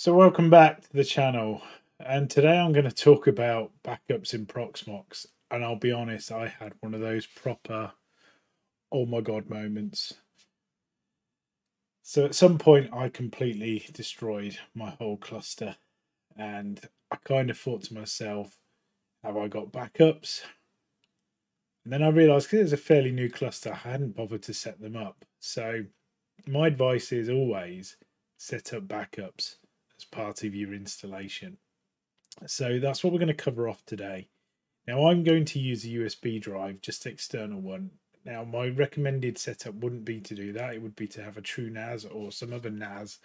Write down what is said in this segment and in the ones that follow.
So welcome back to the channel and today I'm going to talk about backups in Proxmox and I'll be honest I had one of those proper oh my god moments. So at some point I completely destroyed my whole cluster and I kind of thought to myself have I got backups? And then I realised because it was a fairly new cluster I hadn't bothered to set them up. So my advice is always set up backups as part of your installation. So that's what we're going to cover off today. Now I'm going to use a USB drive, just external one. Now my recommended setup wouldn't be to do that. It would be to have a TrueNAS or some other NAS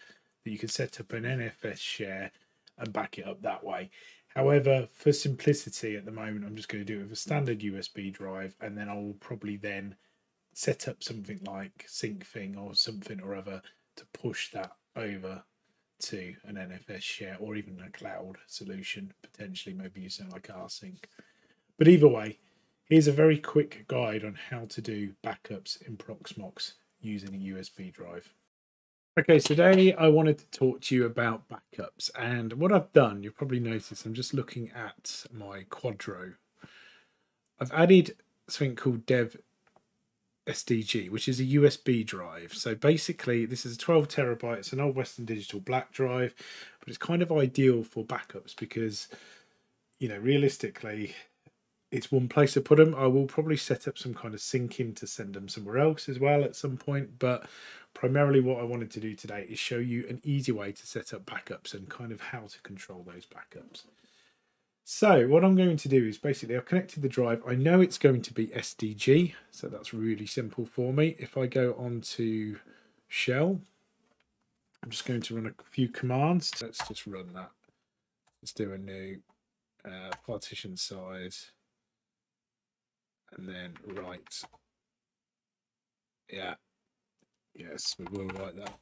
that you could set up an NFS share and back it up that way. However, for simplicity at the moment, I'm just going to do it with a standard USB drive and then I will probably then set up something like Syncthing or something or other to push that over to an NFS share or even a cloud solution, potentially maybe using like rsync. But either way, here's a very quick guide on how to do backups in Proxmox using a USB drive. Okay, so today I wanted to talk to you about backups and what I've done, you'll probably notice I'm just looking at my Quadro. I've added something called dev SDG, which is a USB drive. So basically, this is a 12 terabyte. It's an old Western Digital black drive, but it's kind of ideal for backups because, you know, realistically, it's one place to put them. I will probably set up some kind of syncing to send them somewhere else as well at some point. But primarily, what I wanted to do today is show you an easy way to set up backups and kind of how to control those backups. So what I'm going to do is basically I've connected the drive. I know it's going to be SDG, so that's really simple for me. If I go on to shell, I'm just going to run a few commands. Let's just run that. Let's do a new uh, partition size and then write. Yeah, yes, we will write that.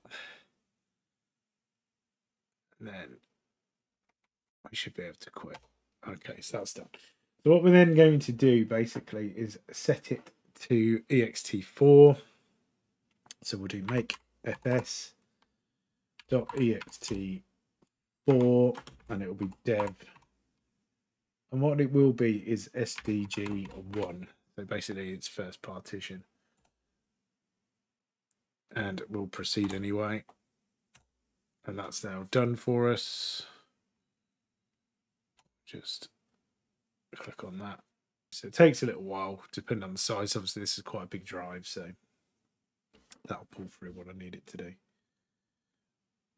And then I should be able to quit. Okay, so that's done. So what we're then going to do basically is set it to ext4. So we'll do make fs dot ext4 and it will be dev. And what it will be is sdg1. So basically it's first partition. And we'll proceed anyway. And that's now done for us just click on that. So it takes a little while, depending on the size. Obviously, this is quite a big drive, so that'll pull through what I need it to do.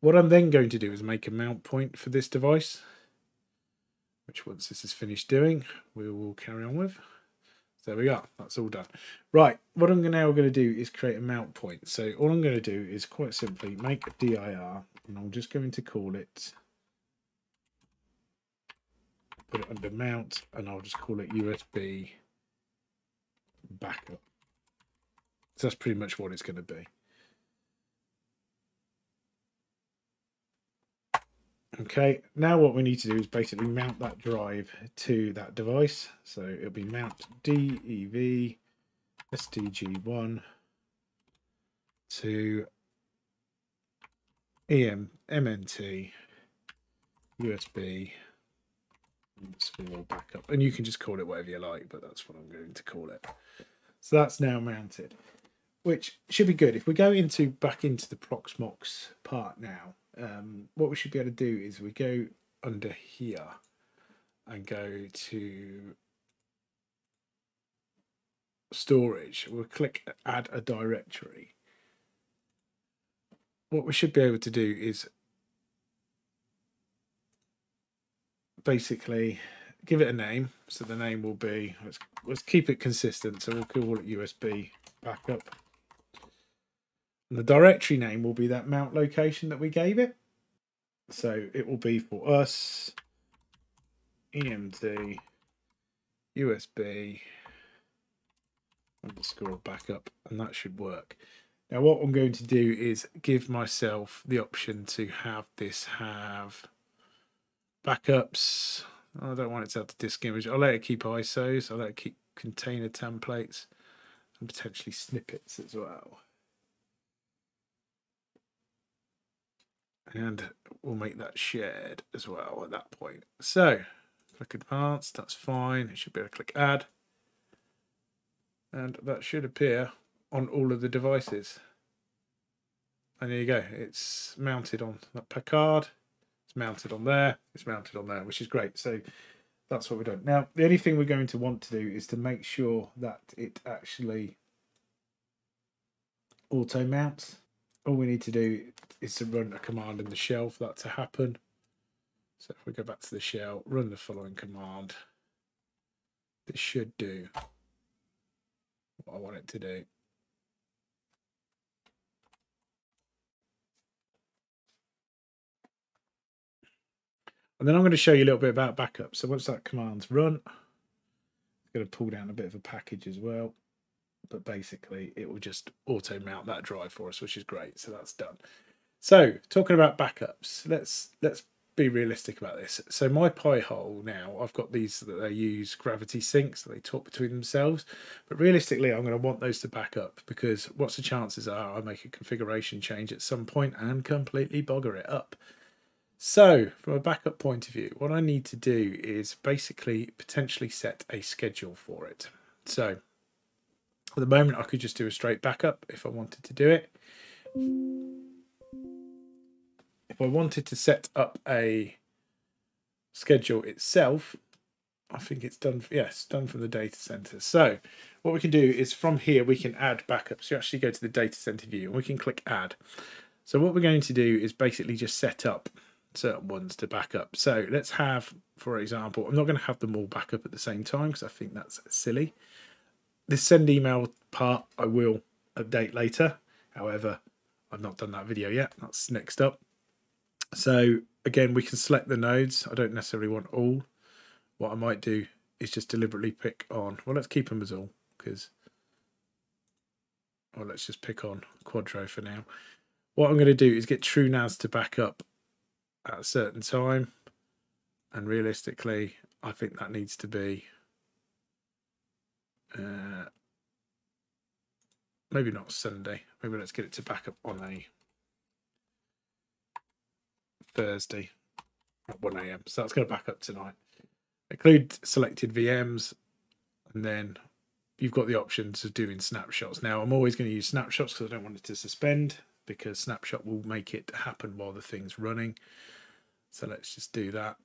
What I'm then going to do is make a mount point for this device, which once this is finished doing, we will carry on with. So there we go, that's all done. Right, what I'm now going to do is create a mount point. So all I'm going to do is quite simply make a dir, and I'm just going to call it put it under mount and I'll just call it USB backup. So that's pretty much what it's going to be. Okay, now what we need to do is basically mount that drive to that device. So it'll be mount DEV SDG1 to EM MNT USB small backup. And you can just call it whatever you like, but that's what I'm going to call it. So that's now mounted, which should be good. If we go into back into the Proxmox part now, um, what we should be able to do is we go under here and go to storage. We'll click add a directory. What we should be able to do is basically give it a name. So the name will be, let's, let's keep it consistent. So we'll call it USB backup. And the directory name will be that mount location that we gave it. So it will be for us, EMT, USB, underscore backup, and that should work. Now what I'm going to do is give myself the option to have this have backups. I don't want it to have the disk image. I'll let it keep ISOs. I'll let it keep container templates and potentially snippets as well. and we'll make that shared as well at that point. So click advanced, that's fine. It should be able to click add. And that should appear on all of the devices. And there you go. It's mounted on that Packard. It's mounted on there. It's mounted on there, which is great. So that's what we're doing. Now, the only thing we're going to want to do is to make sure that it actually auto mounts. All we need to do is to run a command in the shell for that to happen. So if we go back to the shell, run the following command. This should do what I want it to do. And then I'm going to show you a little bit about backup. So once that command's run, I'm going to pull down a bit of a package as well. But basically, it will just auto mount that drive for us, which is great. So that's done. So talking about backups, let's let's be realistic about this. So my Pi-hole now, I've got these that they use Gravity Syncs, that they talk between themselves. But realistically, I'm going to want those to back up because what's the chances are I make a configuration change at some point and completely bogger it up. So from a backup point of view, what I need to do is basically potentially set a schedule for it. So at the moment, I could just do a straight backup if I wanted to do it. If I wanted to set up a schedule itself, I think it's done. Yes, done from the data center. So what we can do is from here, we can add backups. You actually go to the data center view and we can click add. So what we're going to do is basically just set up certain ones to back up. So let's have, for example, I'm not going to have them all back up at the same time because I think that's silly. This send email part I will update later. However, I've not done that video yet. That's next up. So again, we can select the nodes. I don't necessarily want all. What I might do is just deliberately pick on, well, let's keep them as all because, well, let's just pick on Quadro for now. What I'm going to do is get TrueNAS to back up at a certain time. And realistically, I think that needs to be uh, maybe not Sunday. Maybe let's get it to back up on a Thursday at 1 a.m. So that's going to back up tonight. Include selected VMs, and then you've got the options of doing snapshots. Now, I'm always going to use snapshots because I don't want it to suspend because snapshot will make it happen while the thing's running. So let's just do that.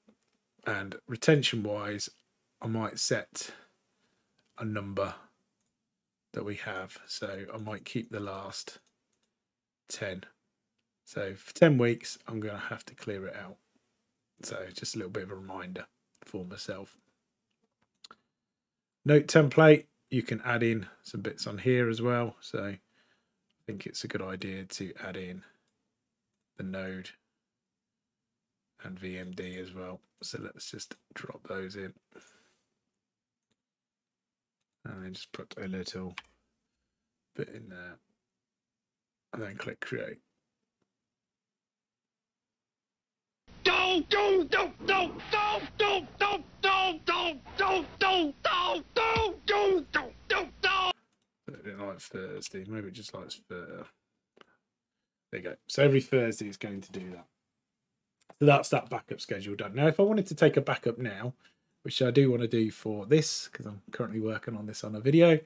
And retention wise, I might set a number that we have. So I might keep the last 10. So for 10 weeks, I'm going to have to clear it out. So just a little bit of a reminder for myself. Note template, you can add in some bits on here as well. So I think it's a good idea to add in the node and VMID as well. So let's just drop those in. And then just put a little bit in there. And then click create. Don't, don't, don't, don't, don't, don't, don't, don't, don't, don't, don't, don't, don't, don't, don't, don't, don't. It likes Thursday. Maybe it just likes the. There you go. So every Thursday it's going to do that. So that's that backup schedule done. Now, if I wanted to take a backup now, which I do want to do for this, because I'm currently working on this on a video,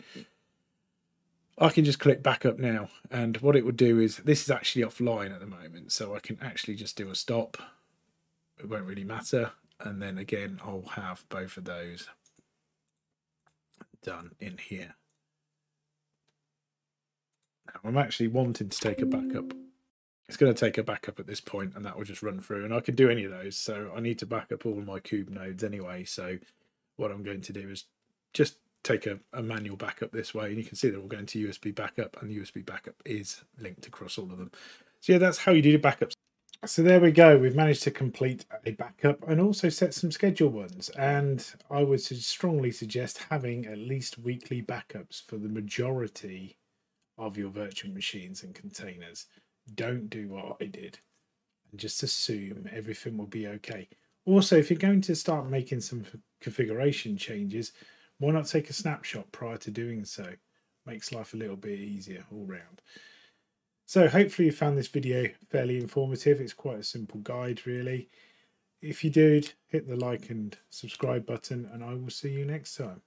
I can just click backup now. And what it would do is, this is actually offline at the moment, so I can actually just do a stop. It won't really matter. And then again, I'll have both of those done in here. Now, I'm actually wanting to take a backup it's going to take a backup at this point and that will just run through and I can do any of those so I need to back up all my kube nodes anyway so what I'm going to do is just take a, a, manual backup this way and you can see they're all going to USB backup and the USB backup is linked across all of them. So yeah that's how you do the backups. So there we go we've managed to complete a backup and also set some schedule ones and I would strongly suggest having at least weekly backups for the majority of your virtual machines and containers don't do what I did and just assume everything will be okay. Also, if you're going to start making some configuration changes, why not take a snapshot prior to doing so? Makes life a little bit easier all round. So hopefully you found this video fairly informative. It's quite a simple guide really. If you did, hit the like and subscribe button and I will see you next time.